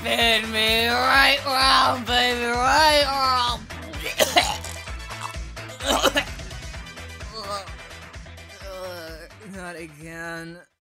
Spin me right round, baby, right round. Uh, not again.